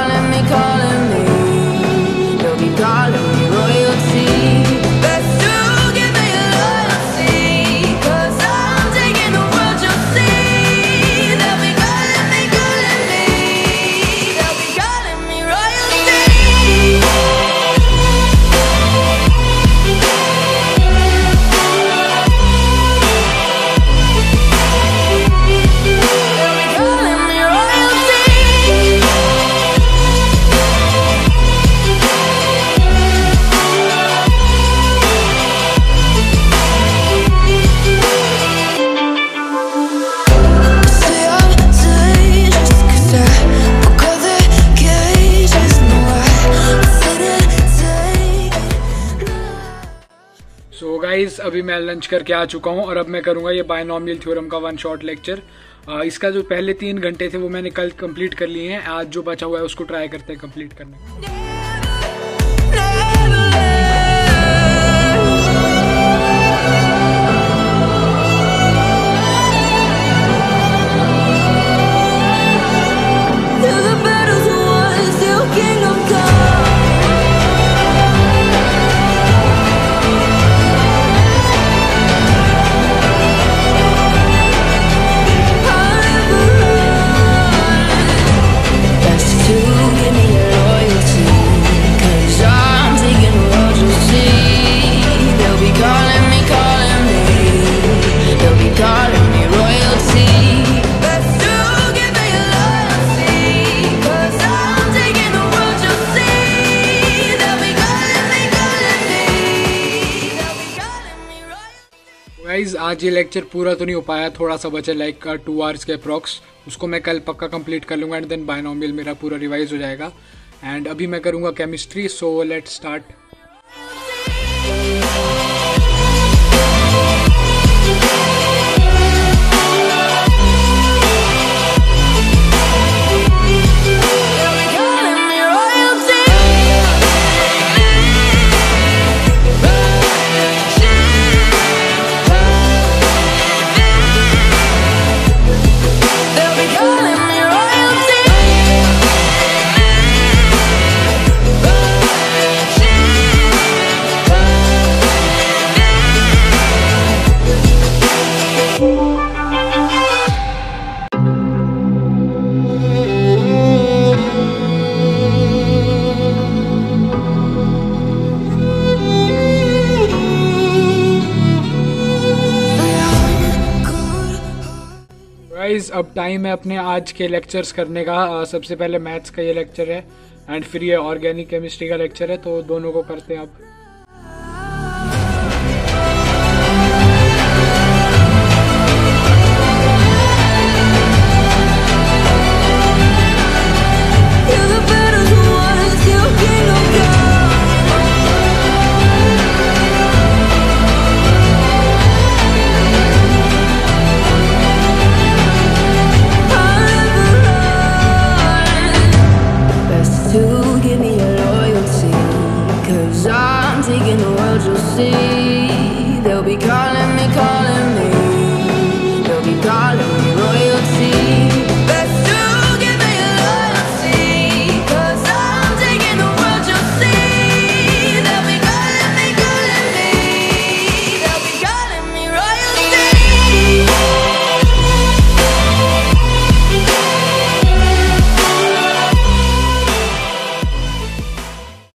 calling me, calling guys अभी मैं lunch करके आ चुका हूँ और अब मैं करूँगा ये बायनॉमियल थ्योरम का वन शॉट लेक्चर इसका जो पहले तीन घंटे थे वो मैंने कल कंप्लीट कर लिए हैं. आज जो बचा हुआ है उसको ट्राई करते हैं कंप्लीट करने गाइज़ आज ये लेक्चर पूरा तो नहीं हो पाया थोड़ा सा बचा लाइक टू आवर्स के अप्रॉक्स उसको मैं कल पक्का कंप्लीट कर लूँगा एंड देन बायनोमियल मेरा पूरा रिवाइज हो जाएगा. एंड अभी मैं करूँगा chemistry so let start guys अब टाइम है अपने आज के लेक्चर्स करने का। सबसे पहले मैथ्स का ये लेक्चर है एंड फिर ये ऑर्गेनिक केमिस्ट्री का लेक्चर है तो दोनों को करते हैं अब। Eu sei.